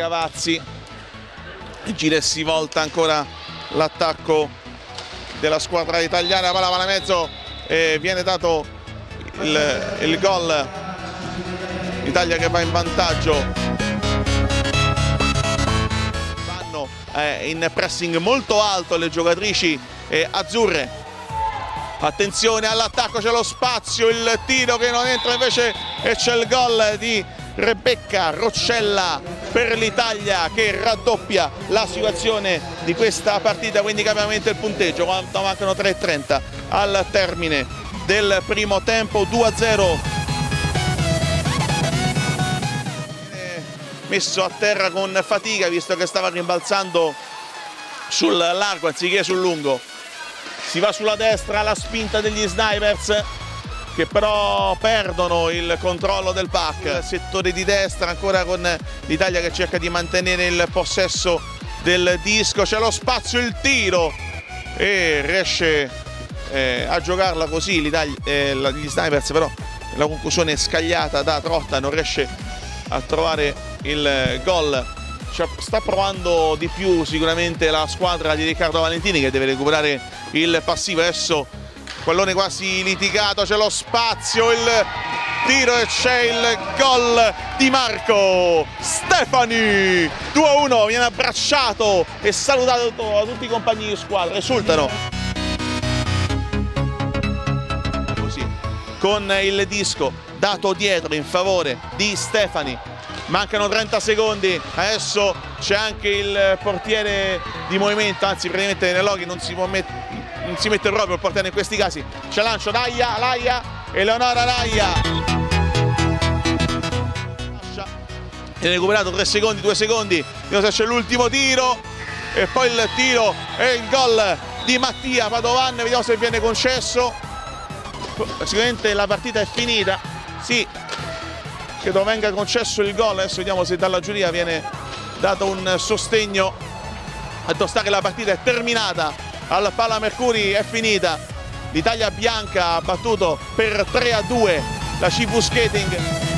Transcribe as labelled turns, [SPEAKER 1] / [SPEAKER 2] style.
[SPEAKER 1] Cavazzi gira e si volta ancora l'attacco della squadra italiana. Palla va mezzo e viene dato il, il gol. Italia che va in vantaggio. Vanno eh, in pressing molto alto le giocatrici eh, azzurre. Attenzione all'attacco c'è lo spazio il tiro che non entra invece e c'è il gol di Rebecca Roccella per l'Italia che raddoppia la situazione di questa partita quindi cambiamento il punteggio quanto mancano 3.30 al termine del primo tempo 2-0 messo a terra con fatica visto che stava rimbalzando sul largo anziché sul lungo. Si va sulla destra la spinta degli snipers che però perdono il controllo del pack. Settore di destra ancora con l'Italia che cerca di mantenere il possesso del disco, c'è lo spazio, il tiro e riesce eh, a giocarla così. Eh, gli snipers però la conclusione scagliata da Trotta non riesce a trovare il gol. Sta provando di più sicuramente la squadra di Riccardo Valentini che deve recuperare il passivo. Adesso pallone quasi litigato, c'è lo spazio, il tiro e c'è il gol di Marco Stefani. 2-1 viene abbracciato e salutato da tutti i compagni di squadra esultano. Così con il disco dato dietro in favore di Stefani. Mancano 30 secondi adesso c'è anche il portiere di movimento anzi praticamente Neloghi non si può mettere non si mette proprio il portiere in questi casi. C'è lancio Laia, Laia, Eleonora Laia. Viene recuperato 3 secondi, 2 secondi. Vediamo se c'è l'ultimo tiro. E poi il tiro e il gol di Mattia Padovan. Vediamo se viene concesso. Sicuramente la partita è finita. Sì credo venga concesso il gol. Adesso vediamo se dalla giuria viene dato un sostegno. A tostare la partita è terminata al Pala Mercuri è finita. l'Italia bianca ha battuto per 3 a 2 la Cifu Skating